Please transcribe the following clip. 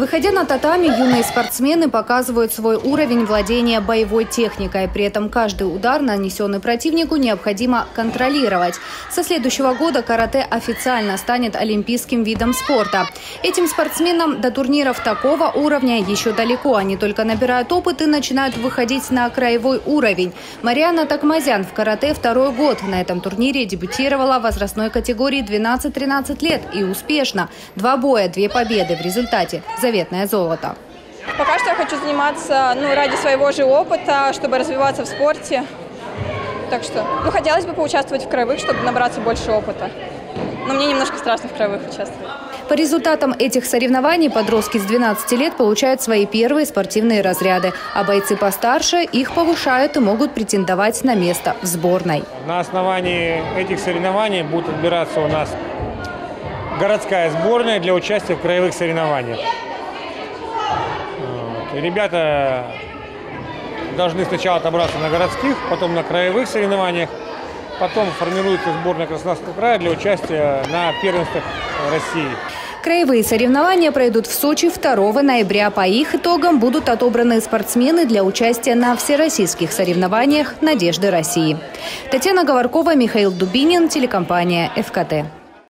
Выходя на татами, юные спортсмены показывают свой уровень владения боевой техникой. При этом каждый удар, нанесенный противнику, необходимо контролировать. Со следующего года карате официально станет олимпийским видом спорта. Этим спортсменам до турниров такого уровня еще далеко. Они только набирают опыт и начинают выходить на краевой уровень. Мариана Такмазян в карате второй год. На этом турнире дебютировала в возрастной категории 12-13 лет и успешно. Два боя, две победы. В результате за заветное золото. Пока что я хочу заниматься ну, ради своего же опыта, чтобы развиваться в спорте. Так что, ну, хотелось бы поучаствовать в краевых, чтобы набраться больше опыта. Но мне немножко страшно в краевых участвовать. По результатам этих соревнований подростки с 12 лет получают свои первые спортивные разряды, а бойцы постарше их повышают и могут претендовать на место в сборной. На основании этих соревнований будут отбираться у нас городская сборная для участия в краевых соревнованиях. Ребята должны сначала отобраться на городских, потом на краевых соревнованиях, потом формируется сборная Краснодарского края для участия на первенствах России. Краевые соревнования пройдут в Сочи 2 ноября. По их итогам будут отобраны спортсмены для участия на всероссийских соревнованиях «Надежды России». Татьяна Говоркова, Михаил Дубинин, телекомпания «ФКТ».